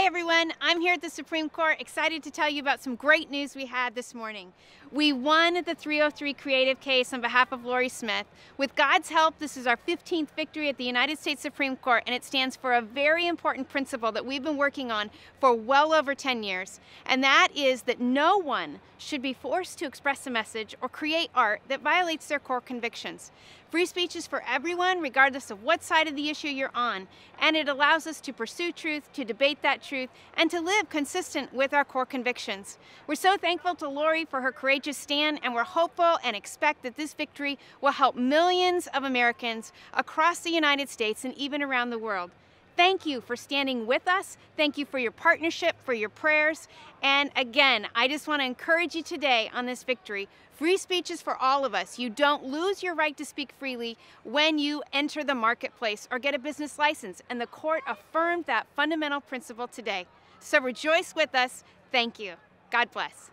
Hi everyone, I'm here at the Supreme Court, excited to tell you about some great news we had this morning. We won the 303 creative case on behalf of Lorie Smith. With God's help, this is our 15th victory at the United States Supreme Court, and it stands for a very important principle that we've been working on for well over 10 years, and that is that no one should be forced to express a message or create art that violates their core convictions. Free speech is for everyone, regardless of what side of the issue you're on, and it allows us to pursue truth, to debate that truth, and to live consistent with our core convictions. We're so thankful to Lorie for her courageous stand, and we're hopeful and expect that this victory will help millions of Americans across the United States and even around the world. Thank you for standing with us. Thank you for your partnership, for your prayers. And again, I just want to encourage you today on this victory. Free speech is for all of us. You don't lose your right to speak freely when you enter the marketplace or get a business license. And the court affirmed that fundamental principle today. So rejoice with us. Thank you. God bless.